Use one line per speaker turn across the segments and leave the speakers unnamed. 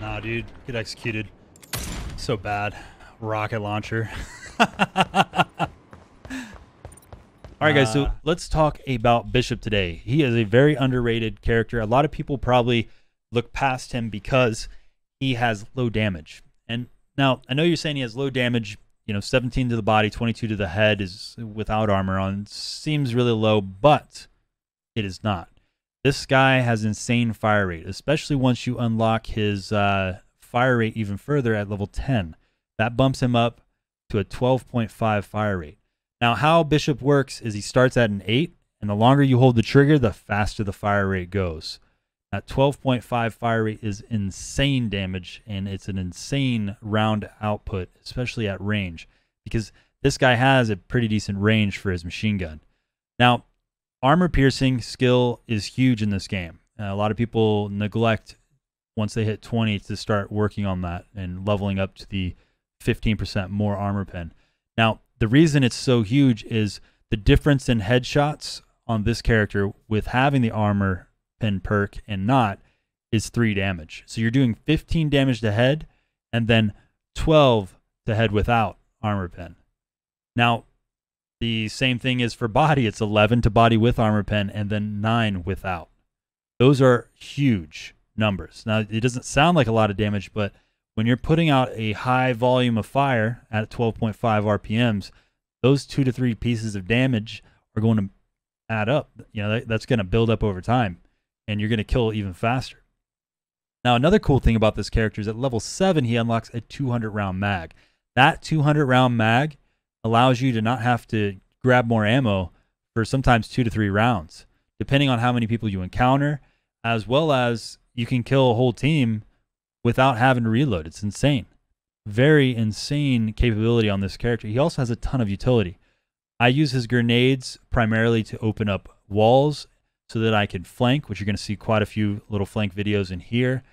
Nah, dude. Get executed. So bad. Rocket launcher. All right, guys. So let's talk about Bishop today. He is a very underrated character. A lot of people probably look past him because he has low damage. And now I know you're saying he has low damage you know, 17 to the body, 22 to the head is without armor on. Seems really low, but it is not. This guy has insane fire rate, especially once you unlock his uh, fire rate even further at level 10. That bumps him up to a 12.5 fire rate. Now, how Bishop works is he starts at an 8, and the longer you hold the trigger, the faster the fire rate goes. That 12.5 fire rate is insane damage, and it's an insane round output, especially at range, because this guy has a pretty decent range for his machine gun. Now, armor piercing skill is huge in this game. Uh, a lot of people neglect once they hit 20 to start working on that and leveling up to the 15% more armor pen. Now, the reason it's so huge is the difference in headshots on this character with having the armor pen perk and not is 3 damage. So you're doing 15 damage to head and then 12 to head without armor pen. Now, the same thing is for body. It's 11 to body with armor pen and then 9 without. Those are huge numbers. Now, it doesn't sound like a lot of damage, but when you're putting out a high volume of fire at 12.5 RPMs, those two to three pieces of damage are going to add up. You know, that's going to build up over time, and you're going to kill even faster. Now, another cool thing about this character is at level 7, he unlocks a 200 round mag. That 200 round mag allows you to not have to grab more ammo for sometimes two to three rounds, depending on how many people you encounter, as well as you can kill a whole team without having to reload. It's insane. Very insane capability on this character. He also has a ton of utility. I use his grenades primarily to open up walls so that I can flank, which you're going to see quite a few little flank videos in here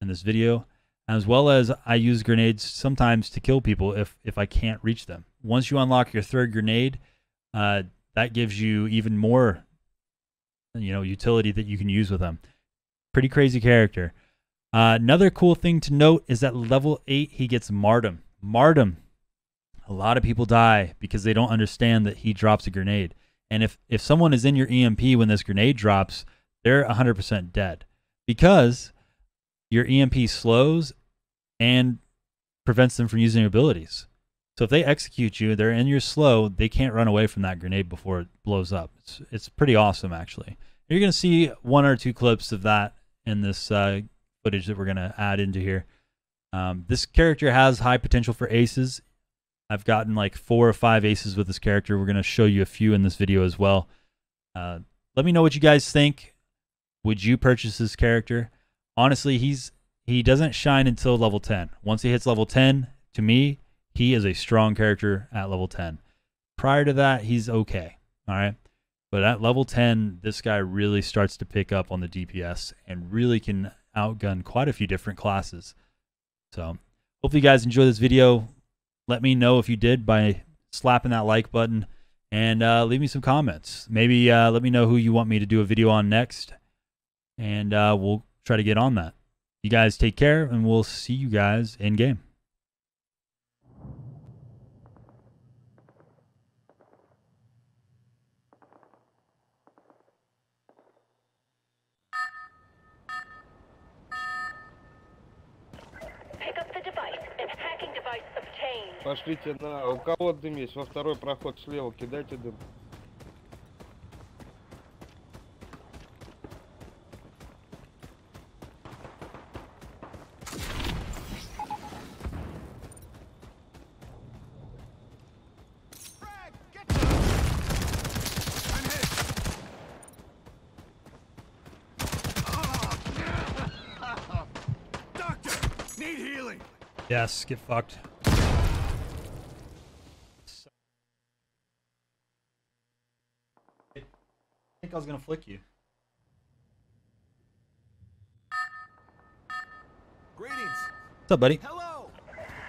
in this video, as well as I use grenades sometimes to kill people if if I can't reach them. Once you unlock your third grenade, uh, that gives you even more, you know, utility that you can use with them. Pretty crazy character. Uh, another cool thing to note is that level 8 he gets Martyrdom. Martyrdom. A lot of people die because they don't understand that he drops a grenade. And if, if someone is in your EMP when this grenade drops, they're 100% dead because your EMP slows and prevents them from using abilities. So if they execute you, they're in your slow, they can't run away from that grenade before it blows up. It's, it's pretty awesome, actually. You're going to see one or two clips of that in this uh, footage that we're going to add into here. Um, this character has high potential for aces. I've gotten like four or five aces with this character. We're going to show you a few in this video as well. Uh, let me know what you guys think. Would you purchase this character? Honestly, he's he doesn't shine until level 10. Once he hits level 10, to me, he is a strong character at level 10. Prior to that, he's okay. All right. But at level 10, this guy really starts to pick up on the DPS and really can outgun quite a few different classes. So, hopefully, you guys enjoy this video. Let me know if you did by slapping that like button and uh, leave me some comments. Maybe uh, let me know who you want me to do a video on next, and uh, we'll try to get on that. You guys take care, and we'll see you guys in game.
Пошлите на... У кого дым есть? Во второй проход слева кидайте дым.
Yes, get fucked. Think I was gonna flick you.
Greetings.
What's up, buddy?
Hello.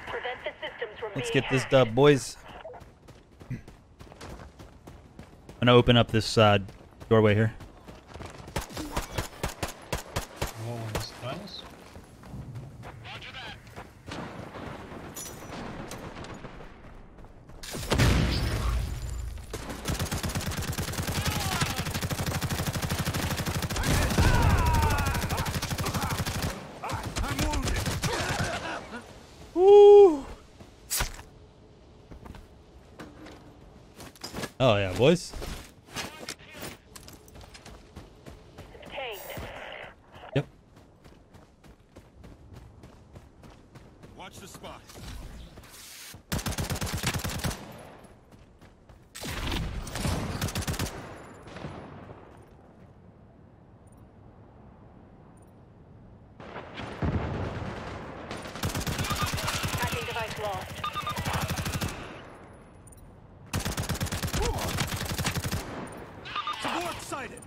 Prevent the systems from
Let's
being
get this
hacked.
dub, boys. I'm gonna open up this uh, doorway here. Oh yeah, boys.
Obtained.
Yep.
Watch the spot.
Hacking device lost.
Support sighted.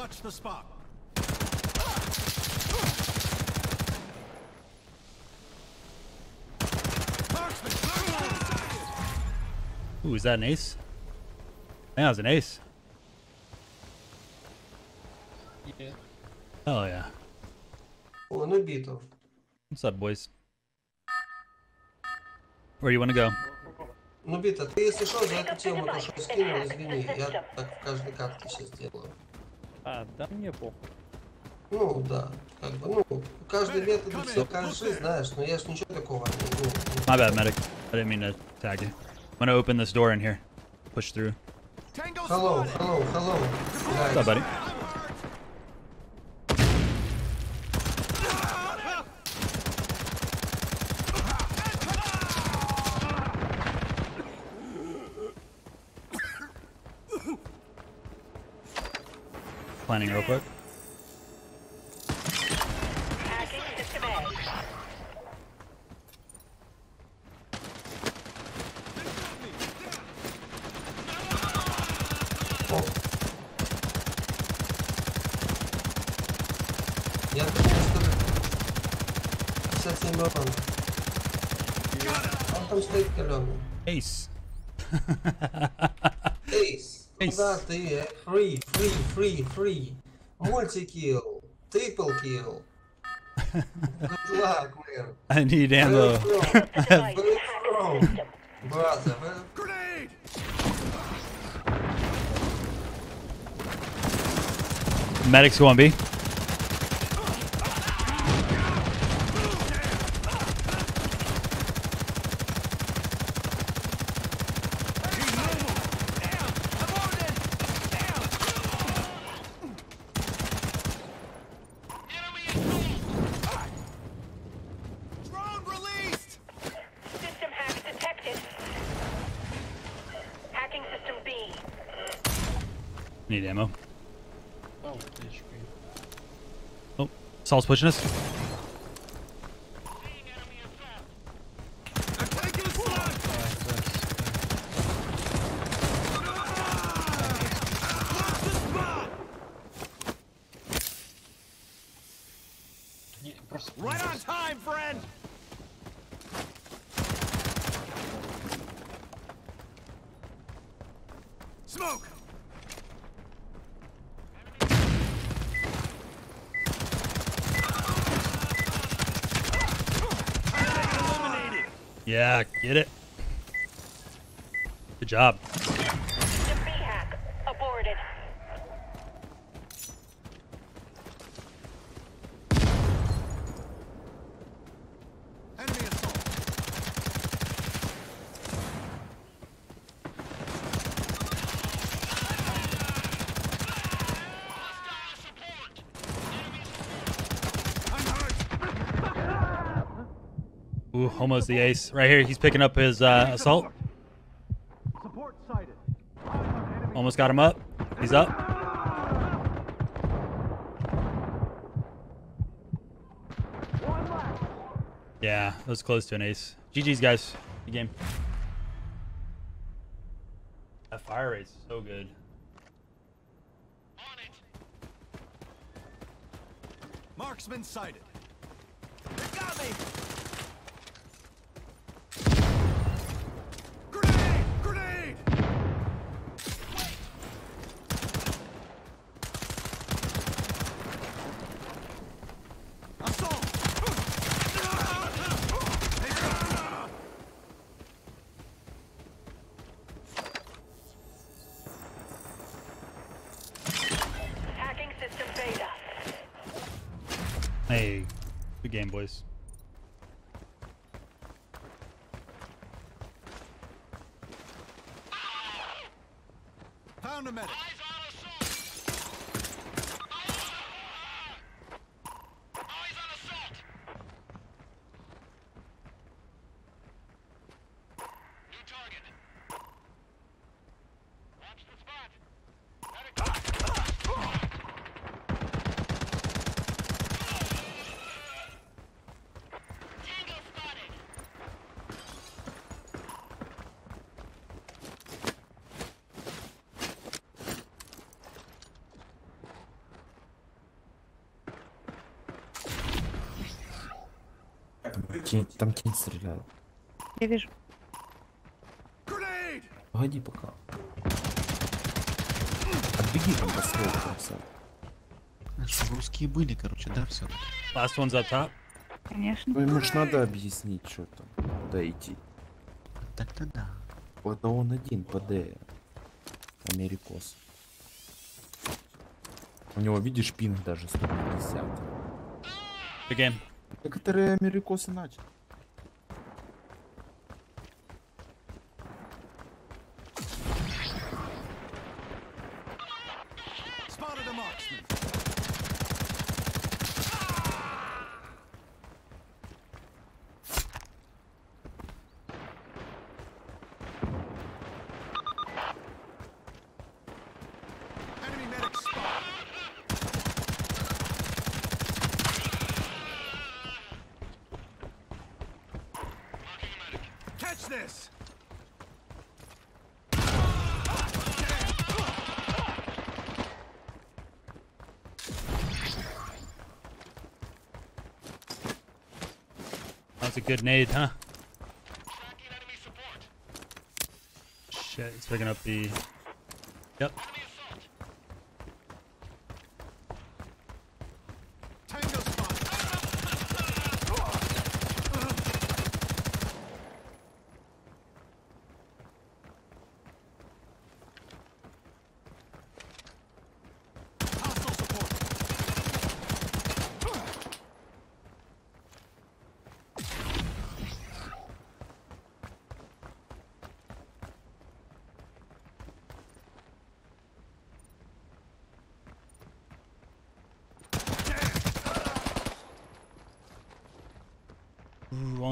Watch the spot. Marksman,
Ooh, is that an ace? Yeah, it was an ace.
Yeah.
Oh yeah.
О, набито.
What's up, boys? Where you want to go?
Набито. Ты, если что, за эту тему то, что скинул, извини. Я так в каждой катке сейчас делаю.
А, да мне похуй.
Ну, да. Как бы, ну, каждый метод у всех каждый, знаешь, но я ж ничего такого не... Ну,
My bad, medic. I didn't mean to tag you. I'm gonna open this door in here. Push through.
Tango
hello,
spotted.
hello, hello.
What's up,
Guys,
buddy? planning real quick.
Ace.
Ace.
Эйс,
Эйс.
куда ты? Фри, фри, фри, фри. Мультикилл, трипл килл. Good luck, man.
I need ammo.
Where
The device
Where
hacked
from?
the system.
Brother, where
Grenade!
Medics go on B. Need ammo.
Oh,
Oh, Saul's pushing us.
Right on time, friend! Smoke!
Yeah, get it. Good job. Ooh, almost the ace. Right here, he's picking up his uh, assault. Almost got him up. He's up. Yeah, that was close to an ace. GG's, guys. Good game. That fire rate's so good.
Marksman sighted. They got me! Grenade! Grenade!
Good game, boys.
Found a medic.
Тень- там тень стреляет.
Я вижу.
Погоди пока. Отбеги там по слову, красава.
Что, русские были, короче, да, все.
Last one's up top.
Конечно.
Ну ему ж надо объяснить, что там. Куда идти.
Так-то да.
Вот он один по Д. Америкос. У него, видишь, пинг даже 150.
Good game.
Некоторые америкосы начали.
This!
That was a good nade, huh? Shit, it's picking up the. Yep.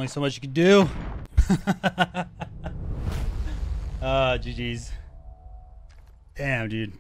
So much you can do. Ah, GG's. Damn, dude.